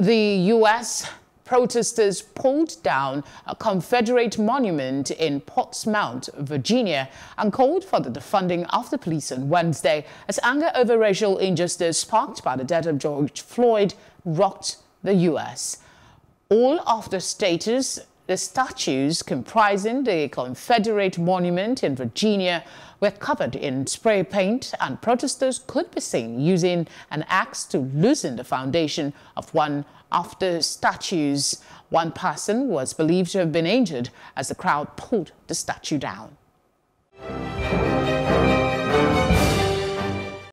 The U.S. protesters pulled down a Confederate monument in Portsmouth, Virginia, and called for the defunding of the police on Wednesday as anger over racial injustice sparked by the death of George Floyd rocked the U.S. All of the status the statues comprising the Confederate monument in Virginia were covered in spray paint and protesters could be seen using an axe to loosen the foundation of one of the statues. One person was believed to have been injured as the crowd pulled the statue down.